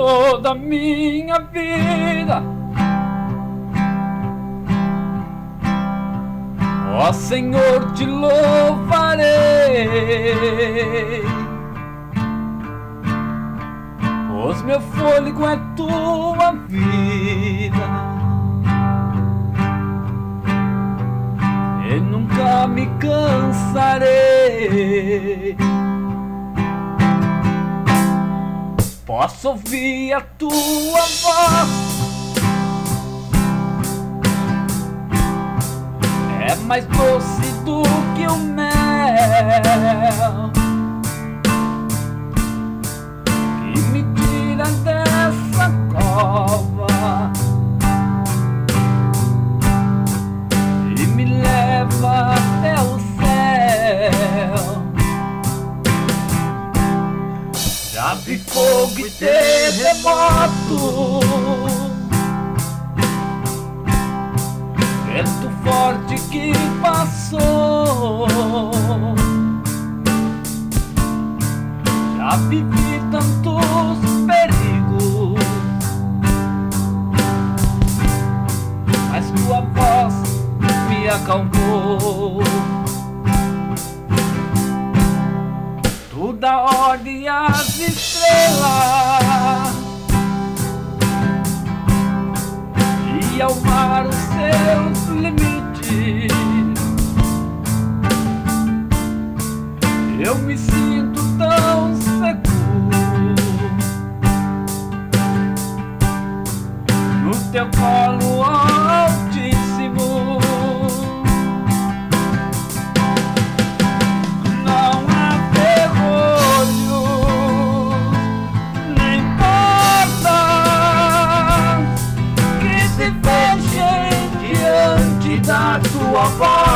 toda a minha vida. Ó Senhor, te louvarei. Pois meu fôlego é tua vida. E nunca me cansarei. Posso ouvir a tua voz. É mais doce do que o mel Vi fogo e terremoto. Vento forte que passou. Já vivi tantos perigos. Mas tua voz me acalmou O da ordem às estrelas. E ao mar os seus limites. Eu me sinto tão seguro. No teu colo, sua voz.